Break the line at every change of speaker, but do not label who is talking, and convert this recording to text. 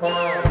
Bye.